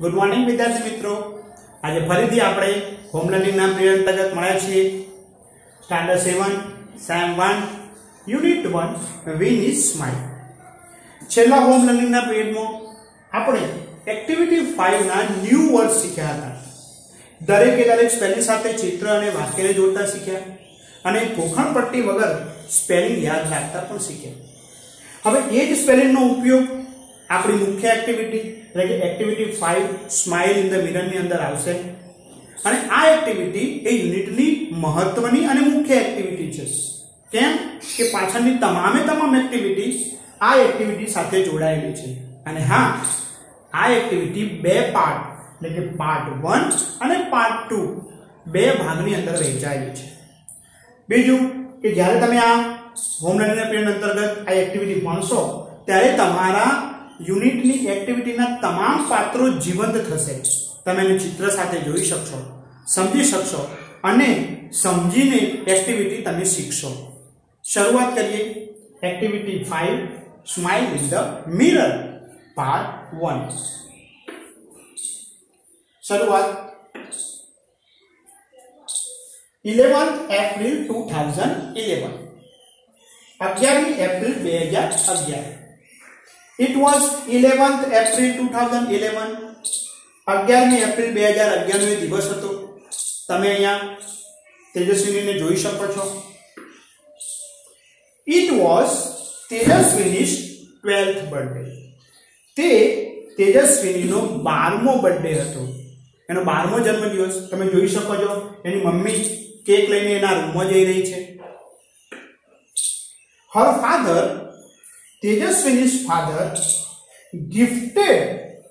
Good morning વિદ્યાર્થી મિત્રો. આજે ફરીથી આપણે હોમ લર્નિંગના પીરિયડ અંતર્ગત મળ્યા છીએ. Standard seven sem one unit one win is smile છેલ્લા હોમ લર્નિંગના પીરિયડમાં આપણે એક્ટિવિટી ફાઇવના ન્યૂ વર્ડ શીખ્યા હતા. દરેકે દરેક સ્પેલિંગ સાથે ચિત્ર અને વાક્યને જોડતા શીખ્યા અને ગોખણ પટ્ટી વગર સ્પેલિંગ યાદ રાખતા પણ શીખ્યા. હવે એ જ સ્પેલિંગનો ઉપયોગ આપણી મુખ્ય એક્ટિવિટી એટલે કે activity five smile in the મિરરની અંદર આવશે. અને આ એક્ટિવિટી એ યુનિટની મહત્વની અને મુખ્ય એક્ટિવિટી છે. કેમ? કે પાછળની તમામે તમામ એક્ટિવિટી આ એક્ટિવિટી સાથે જોડાયેલી છે. અને હા, આ એક્ટિવિટી બે પાર્ટ એટલે કે પાર્ટ વન અને પાર્ટ ટુ બે ભાગની અંદર વહેંચાયેલી છે. બીજું કે જ્યારે તમે આ હોમ લર્નિંગ પીરિયડ અંતર્ગત આ એક્ટિવિટી ભણશો, ત્યારે તમારા યુનિટની એક્ટિવિટીના તમામ પાત્રો જીવંત થશે. તમે એને ચિત્ર સાથે જોઈ શકશો, સમજી શકશો અને સમજીને એક્ટિવિટી તમે શીખશો. શરૂઆત કરીએ. Activity five smile in the mirror part one શરૂઆત. Eleventh April two thousand eleven અગિયારમી એપ્રિલ બે હજાર અગિયાર. It was eleventh April two thousand eleven અગિયારમી એપ્રિલ બે હજાર અગિયારનો દિવસ હતો. તમે અહીંયા તેજસ્વીનીને જોઈ શકો છો. It was Tejaswini twelfth birthday તે તેજસ્વીનીનો બારમો બર્થડે હતો. એનો બારમો જન્મદિવસ, તમે જોઈ શકો છો. એની મમ્મી કેક લઈને એના રૂમમાં જઈ રહી છે. Her father Tejaswini's father gifted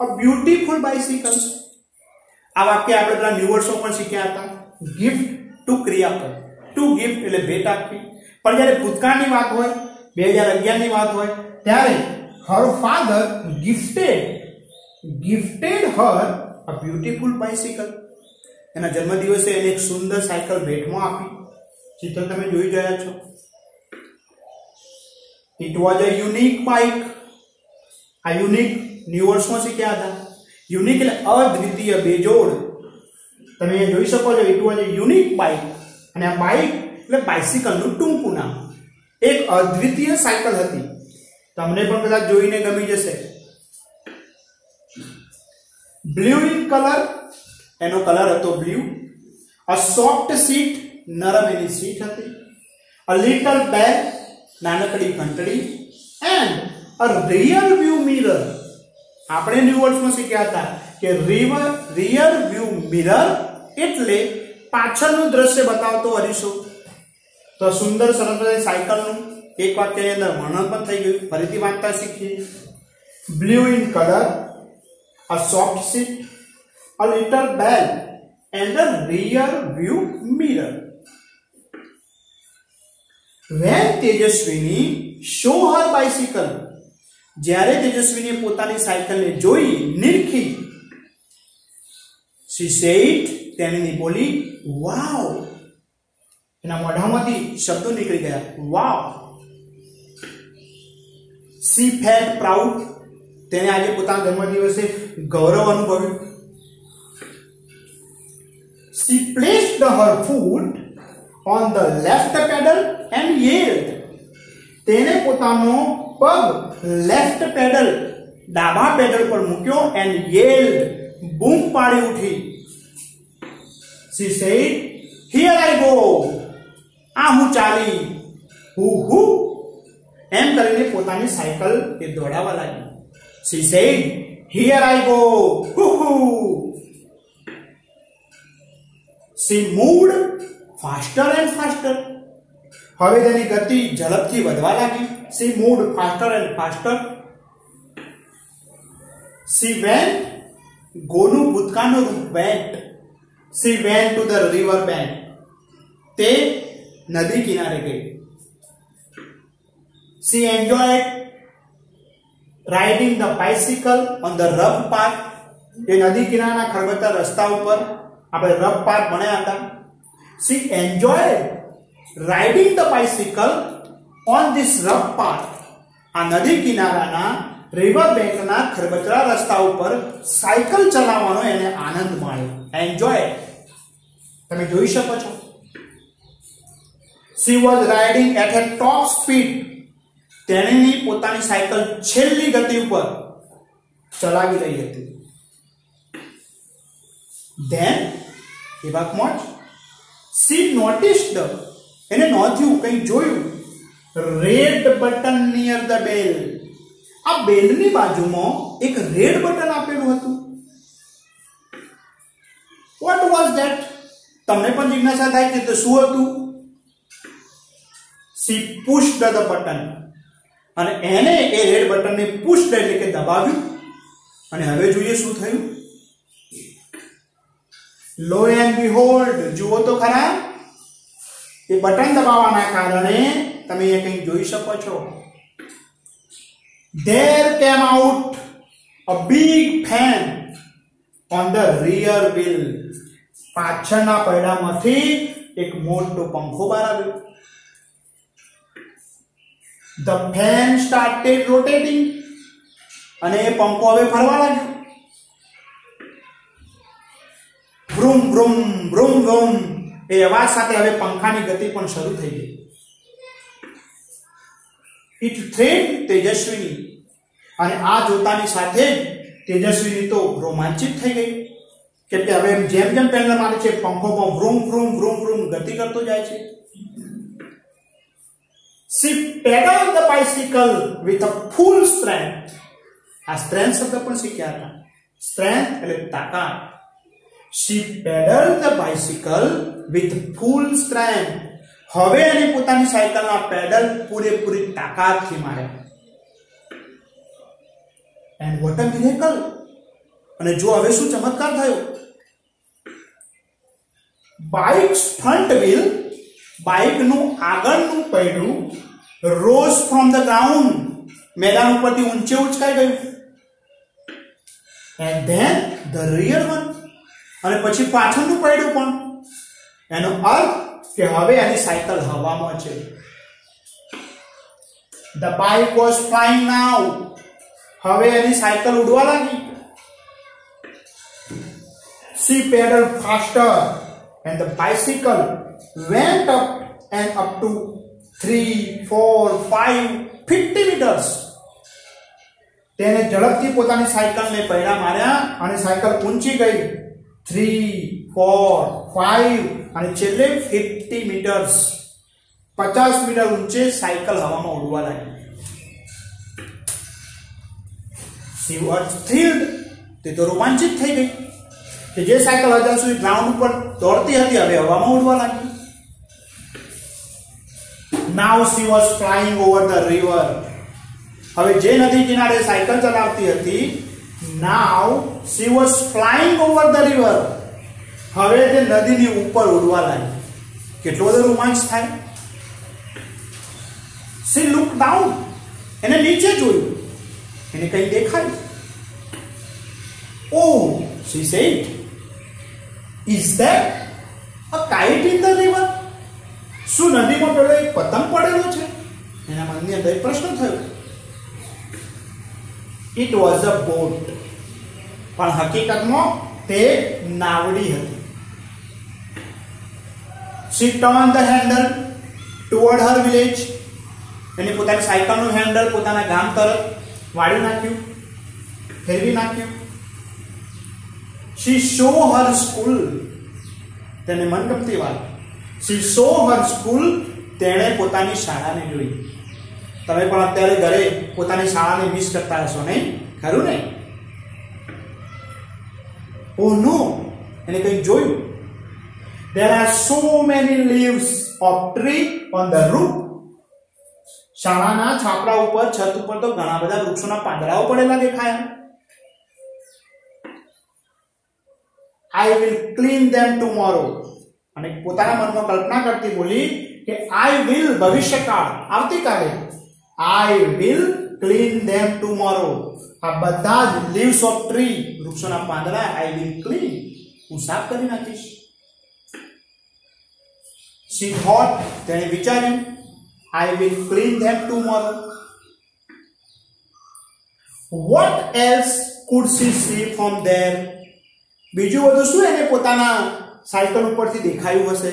a beautiful bicycle. આ વાક્ય આપણે પેલા ન્યુ પણ શીખ્યા હતા. ગિફ્ટ ટુ ક્રિયાપદ. ટુ ગિફ્ટ એટલે ભેટ આપવી. પણ જ્યારે ભૂતકાળની વાત હોય, બે હજાર અગિયારની વાત હોય, ત્યારે her father gifted gifted her a beautiful bicycle એના જન્મદિવસે એને એક સુંદર સાયકલ ભેટમાં આપી. ચિત્ર તમે જોઈ ગયા છો. It was a unique bike આ યુનિક ન્યુ વર્ષમાં શીખ્યા હતા. યુનિક એટલે અદ્વિતીય, બેજોડ. તમે જોઈ શકો છો it was a unique bike અને આ બાઇક એટલે બાઇસિકલનું ટૂંકું નામ. એક અદ્વિતીય સાયકલ હતી. તમને પણ કદાચ જોઈને ગમી જશે. બ્લુ ઇન કલર એનો કલર હતો બ્લુ અ સોફ્ટ સીટ નરમ એની સીટ હતી. અ લિટલ બેગ નાનકડી ઘંટડી and a rear view mirror આપણે ન્યુ વર્ડ્સમાં શીખ્યા હતા કે રિવર રિયર વ્યૂ મિરર એટલે પાછળનું દ્રશ્ય બતાવતો અરીસો. તો સુંદર સરસ સાયકલનું એક વાક્યની અંદર વર્ણન પણ થઈ ગયું. ફરીથી વાંચતા શીખીએ. Blue in colour a soft seat a little bell and a rear view mirror when Tejaswini show her bicycle જ્યારે તેજસ્વીની પોતાની સાયકલને જોઈ નિરખી શી said, તેણીની બોલી વાવ એના મોઢામાંથી શબ્દો નીકળી ગયા. વાવ સી ફેલ્ટ પ્રાઉડ તેને આજે પોતાના જન્મદિવસે ગૌરવ અનુભવ્યું. She the her foot on the left pedal and yelled તેને પોતાનો પગ લેફ્ટ પેડલ ડાબા પેડલ પર મૂક્યો એન્ડ yelled બૂમ પાડી ઉઠી she said here i go આ હું ચાલી હુ હુ એમ કરીને પોતાની સાયકલ એ દોડાવવા લાગી she said here i go who who she moved faster and faster હવે તેની ગતિ ઝડપથી વધવા લાગી she moved faster and faster she went ગોનું ભૂતકાળનું રૂપ went she went to the river bank તે નદી કિનારે ગઈ. She enjoyed riding the bicycle on the rough path એ નદી કિનારાના ખરબતર રસ્તા ઉપર આપણે રફ પાથ ભણ્યા હતા. She enjoyed riding the bicycle on this rough path આ નદી કિનારાના રિવર બેંકના ખરબચડા રસ્તા ઉપર સાયકલ ચલાવવાનો એને આનંદ માણ્યો એન્જોય તમે જોઈ શકો છો. She was riding at a top speed તેણીની પોતાની સાયકલ છેલ્લી ગતિ ઉપર ચલાવી રહી હતી. ધેન મોજ. સી નોટિસ્ડ એને નોંધ્યું, કંઈ જોયું? Red button near the bell આ બેલની બાજુમાં એક રેડ બટન આપેલું હતું. વોટ વોઝ ધેટ તમને પણ જિજ્ઞાસા થાય કે તો શું હતું? સી પુશ ધ બટન અને એને એ રેડ બટનને પુશ એટલે કે દબાવ્યું. અને હવે જોઈએ શું થયું? લો એન્ડ બિહોલ્ડ જુઓ તો ખરા એ બટન દબાવવાના કારણે તમે એ કંઈક જોઈ શકો છો. There came out a big fan on the rear wheel પાછળના પૈડામાંથી એક મોટો પંખો બહાર આવ્યો. ધ ફેન સ્ટાર્ટેડ રોટેટિંગ અને એ પંખો હવે ફરવા લાગ્યો. વ્રુમ વ્રુમ વ્રુમ વ્રુમ એ અવાજ સાથે હવે પંખાની ગતિ પણ શરૂ થઈ ગઈ. It thrilled Tejaswini. અને આ જોતાની સાથે તેજસ્વીની તો રોમાંચિત થઈ ગઈ. કેમ કે હવે જેમ જેમ પેન્ડલ મારે છે, પંખો પણ વ્રુમ વ્રુમ વ્રુમ વ્રુમ ગતિ કરતો જાય છે. She pedal the bicycle with a full strength આ સ્ટ્રેન્થ શબ્દ પણ શીખ્યા હતા. સ્ટ્રેન્થ એટલે તાકાત. She pedal the bicycle with full strength. હવે એને પોતાની સાયકલના પેડલ પૂરેપૂરી તાકાતથી મારે. એન્ડ વોટ અ મિરેકલ અને જો હવે શું ચમત્કાર થયો? બાઇક ફ્રન્ટ વ્હીલ બાઇકનું આગળનું પૈડું રોઝ ફ્રોમ ધ ગ્રાઉન્ડ મેદાન ઉપરથી ઊંચે ઉચકાઈ ગયું. And then the rear one અને પછી પાછળનું પૈડું પણ. એનો અર્થ કે હવે એની સાયકલ હવામાં છે. The bike was flying now હવે એની સાયકલ ઉડવા લાગી. She pedal faster and the bicycle went up and up two three four five fifty metres તેને ઝડપથી પોતાની સાયકલને પૈડા માર્યા અને સાયકલ ઊંચી ગઈ. થ્રી ફોર ફાઈવ અને છેલ્લે ફિફ્ટી મીટર્સ પચાસ મીટર ઊંચે સાયકલ હવામાં ઉડવા લાગી. સી વોઝ થ્રિલ્ડ તે તો રોમાંચિત થઈ ગઈ. કે જે સાયકલ હજાર સુધી ગ્રાઉન્ડ ઉપર દોડતી હતી, હવે હવામાં ઉડવા લાગી. Now she was flying over the river હવે જે નદી કિનારે સાયકલ ચલાવતી હતી now she was flying over the river હવે તે નદીની ઉપર ઉડવા લાગી કેટલો બધો રોમાંચ થાય. સી લુક ડાઉન એને નીચે જોયું. એને કઈ દેખાય. ઓ she said is that a kite in the river શું નદીમાં પેલો એક પતંગ પડેલો છે? એના મનની અંદર પ્રશ્ન થયો. ઇટ વોઝ અ બોટ પણ હકીકતમાં તે નાવડી હતી. She turn the handle toward her village એને પોતાની સાયકલનું હેન્ડલ પોતાના ગામ તરફ વાળી નાખ્યું, ફેરવી નાખ્યું. શી શો હર સ્કૂલ તેને મનગમતી વાત. શી શો હર સ્કૂલ તેણે પોતાની શાળાને જોઈ. તમે પણ અત્યારે ઘરે પોતાની શાળાને મિસ કરતા હશો નહીં? ખરું ને? ઓ નો એને કંઈક જોયું there are so many leaves of tree on the roof. શાળાના છાપરા ઉપર, છત ઉપર તો ઘણા બધા વૃક્ષોના પાંદડાઓ પડેલા દેખાયા. I will clean them tomorrow અને પોતાના મનમાં કલ્પના કરતી બોલી કે આઈ વિલ ભવિષ્યકાળ, આવતીકાલે. I will clean them tomorrow આ બધા જ લીવ્સ ઓફ ટ્રી વૃક્ષોના પાંદડા આઈ વિલ ક્લીન હું સાફ કરી નાખીશ. સી થોટ તેણે વિચાર્યું, I will them to tomorrow. What else could she see from there બીજું બધું શું એને પોતાના સાયકલ ઉપરથી દેખાયું હશે?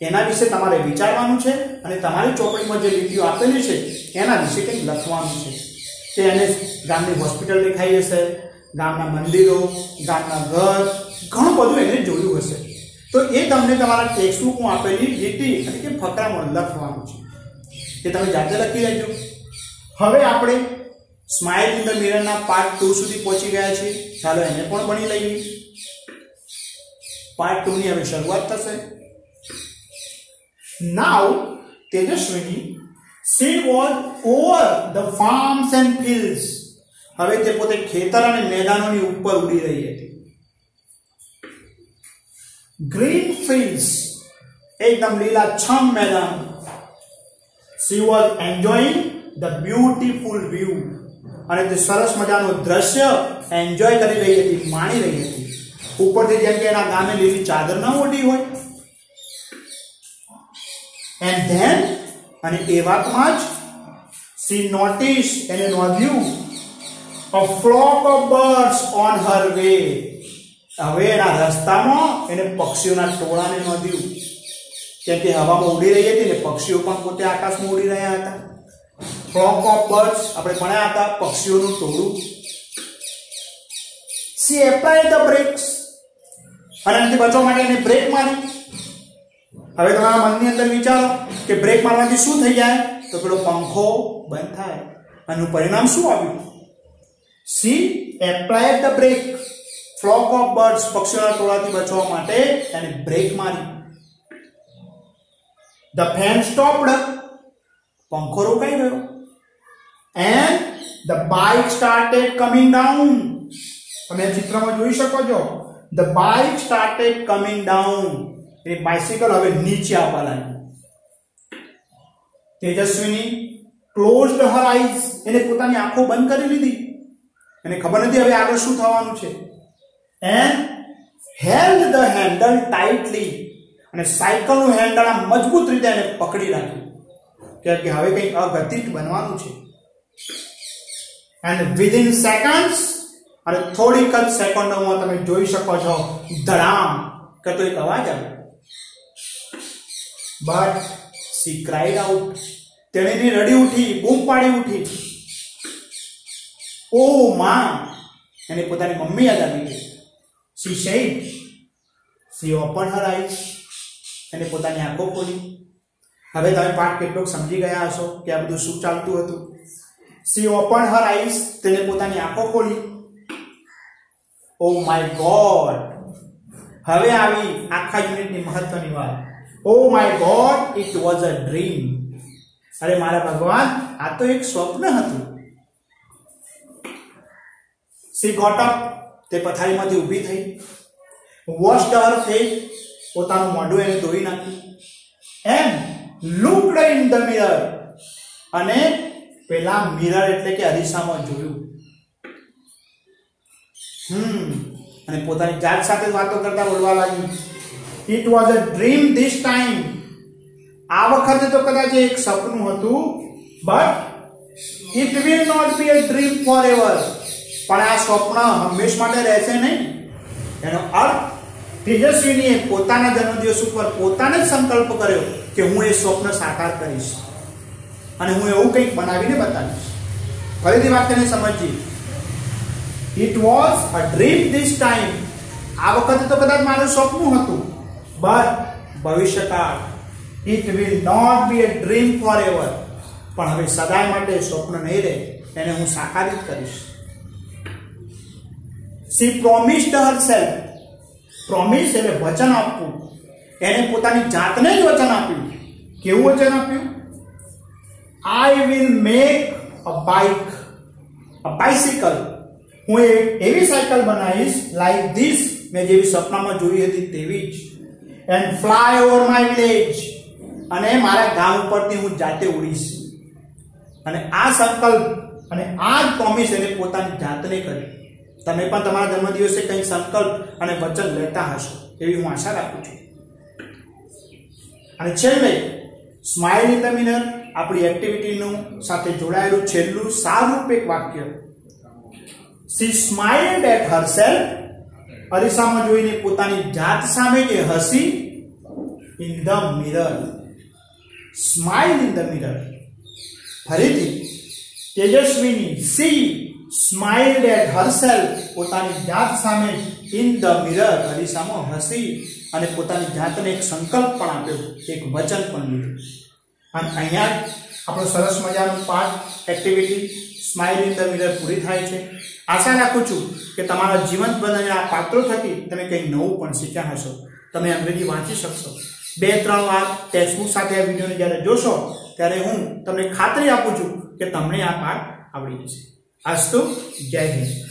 એના વિશે તમારે વિચારવાનું છે અને તમારી ચોપડીમાં જે લીટીઓ આપેલી છે, એના વિશે કંઈક લખવાનું છે. કે એને ગામની હોસ્પિટલ દેખાઈ હશે, ગામના મંદિરો, ગામના ઘર, ઘણું બધું એને જોયું હશે. તો એ તમને તમારા ટેક્સ્ટબુકમાં આપેલી લીટી એટલે કે ફકરામાં લખવાનું છે. એ તમે જાતે લખી લેજો. હવે આપણે સ્માઇલ ઇન ધ મિરરના પાર્ટ ટુ સુધી પહોંચી ગયા છીએ. ચાલો એને પણ ભણી લઈએ. પાર્ટ ટુ ની હવે શરૂઆત થશે. Now Tejaswini she was over the farms and fields હવે તે પોતે ખેતર અને મેદાનોની ઉપર ઉડી રહી હતી. ગ્રીન ફિલ્ડ્સ એકદમ લીલાછમ મેદાન. She was enjoying the beautiful view અને તે સરસ મજાનું દ્રશ્ય એન્જોય કરી રહી હતી, માણી રહી હતી. ઉપરથી જેમ કે એના ગામે લીલી ચાદર ન ઓઢી હોય. એન્ડ ધેન અને એ વાતમાં જ સી નોટિસ એને નોંધ્યું a flock of birds on her way હવે એના રસ્તામાં એને પક્ષીઓના ટોળાને નોંધ્યું. કેમ કે હવામાં ઉડી રહી હતી ને પક્ષીઓ પણ પોતે આકાશમાં ઉડી રહ્યા હતા. ફ્લોક ઓફ બર્ડ્સ આપણે ભણ્યા હતા, પક્ષીઓનું ટોળું. સી એપ્લાય ધ બ્રેક્સ અને એનાથી બચવા માટે એને બ્રેક મારી. હવે તમારા મનની અંદર વિચારો કે બ્રેક મારવાથી શું થઈ જાય? તો પેલો પંખો બંધ થાય. આનું પરિણામ શું આવ્યું? She apply the brake flock of birds પક્ષીઓના ટોળાથી બચવા માટે એને બ્રેક મારી. ધ ફેન સ્ટોપડ પંખો રોકાઈ ગયો. And the bike started coming down તમે ચિત્રમાં જોઈ શકો છો. The bike started coming down A bicycle હવે નીચે આવવા લાગી તેજસ્વીની ક્લોઝડ હર આઈઝ એને પોતાની આંખો બંધ કરી લીધી. એને ખબર નથી હવે આગળ શું થવાનું છે. And held the handle tightly અને સાયકલનું હેન્ડલ આમ મજબૂત રીતે એને પકડી રાખ્યું. કેમ કે હવે કંઈક અગતિક બનવાનું છે. એન્ડ વિધિન સેકન્ડ્સ અને થોડીક જ સેકન્ડોમાં તમે જોઈ શકો છો, ધડામ. કરતો એક અવાજ આવ્યો. બટ સી ક્રાઇડ આઉટ તેણે બી રડી ઉઠી, બૂમ પાડી ઉઠી. ઓ માં. એને પોતાની મમ્મી યાદ આવી ગઈ. She said she open her eyes એને પોતાની આંખો ખોલી. હવે તમે પાઠ કેટલોક સમજી ગયા હશો કે આ બધું શું ચાલતું હતું. સી ઓપન હર આઈઝ તેને પોતાની આંખો ખોલી. ઓ માય ગોડ હવે આવી આખા યુનિટની મહત્વની વાત. ઓ my god it was a dream અરે મારા ભગવાન, આ તો એક સ્વપ્ન હતું. સી ગોટ અપ તે પથારીમાંથી ઊભી થઈ. વોશ ડર ફેસ પોતાનું મોઢું એને ધોઈ નાખ્યું. એમ લુકડ ઇન ધ મિરર અને પેલા મિરર એટલે કે અરીસામાં જોયું. હમ. અને પોતાની જાત સાથે વાતો કરતા બોલવા લાગી it was a dream this time આ વખતે તો કદાચ એક સપનું હતું but it will not be a dream forever પણ આ સ્વપ્ન હંમેશ માટે રહેશે નહીં. એનો અર્થ, તેજસ્વીનીએ પોતાના જન્મદિવસ ઉપર પોતાને જ સંકલ્પ કર્યો કે હું એ સ્વપ્ન સાકાર કરીશ. અને હું એવું કંઈક બનાવીને બતાવીશ. ફરીથી વાત તેને સમજી it was a dream this time આ વખતે તો કદાચ મારું સ્વપ્ન હતું. ભવિષ્યકાળ it will not be a dream forever પણ હવે સદાય માટે સ્વપ્ન નહીં રહે, એને હું સાકારિત કરીશ. પ્રોમિસ્ડ હર સેલ્ફ પ્રોમિસ એટલે વચન આપવું. એને પોતાની જાતને જ વચન આપ્યું. કેવું વચન આપ્યું? I will make a bike a bicycle હું એક એવી સાયકલ બનાવીશ લાઈક ધીસ મેં જેવી સપનામાં જોઈ હતી તેવી જ. And fly over my village અને મારા ગામ ઉપરથી હું જાતે ઉડીશ. અને આ સંકલ્પ અને આ જ પ્રોમિસ એને પોતાની જાતને કરી. તમે પણ તમારા જન્મદિવસે કંઈ સંકલ્પ અને વચન લેતા હશો એવી હું આશા રાખું છું. અને છેલ્લે સ્માઇલ ઇન ધ મિરર આપણી એક્ટિવિટીનું સાથે જોડાયેલું છેલ્લું સારૂપ એક વાક્ય. She smiled at herself અરીસામાં જોઈને પોતાની જાત સામે કે હસી? In the mirror smile in the mirror ફરીથી, Tejaswini she smiled at herself પોતાની જાત સામે ઇન ધ મિરર અરીસામાં હસી અને પોતાની જાતને એક સંકલ્પ પણ આપ્યો. એક વચન પણ લીધું. અને અહીંયા આપણો સરસ મજાનો પાઠ activity smile in the mirror પૂરી થાય છે. આશા રાખું છું કે તમારા જીવન બધાના આ પાત્રો થકી તમે કંઈ નવું પણ શીખ્યા હશો. તમે અંગ્રેજી વાંચી શકશો. બે, ત્રણ વાર ટેક્સ્ટબુક સાથે આ વિડીયોને જ્યારે જોશો, ત્યારે હું તમને ખાતરી આપું છું કે તમને આ પાઠ આવડી જશે. અસ્તુ જય હિન્દ.